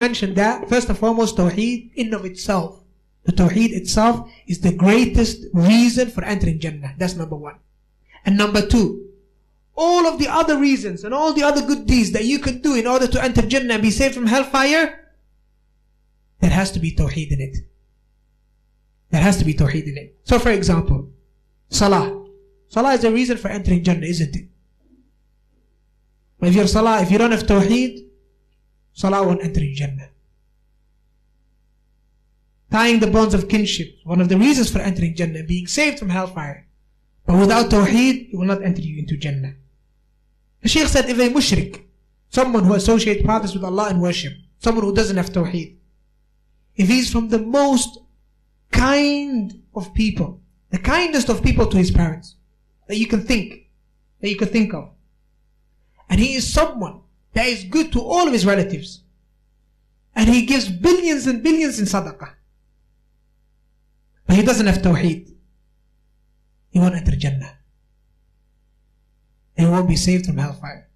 mentioned that, first and foremost, Tawheed in of itself. The Tawheed itself is the greatest reason for entering Jannah. That's number one. And number two, all of the other reasons and all the other good deeds that you can do in order to enter Jannah and be saved from hellfire, there has to be Tawheed in it. There has to be Tawheed in it. So for example, Salah. Salah is a reason for entering Jannah, isn't it? If your Salah, if you don't have Tawheed, Salah won't enter you Jannah. Tying the bonds of kinship, one of the reasons for entering Jannah, being saved from hellfire. But without Tawheed, it will not enter you into Jannah. The Shaykh said, if a mushrik, someone who associates partners with Allah in worship, someone who doesn't have Tawheed, if he's from the most kind of people, the kindest of people to his parents, that you can think, that you can think of, and he is someone that is good to all of his relatives. And he gives billions and billions in sadaqah. But he doesn't have tawheed. He won't enter Jannah. And he won't be saved from hellfire.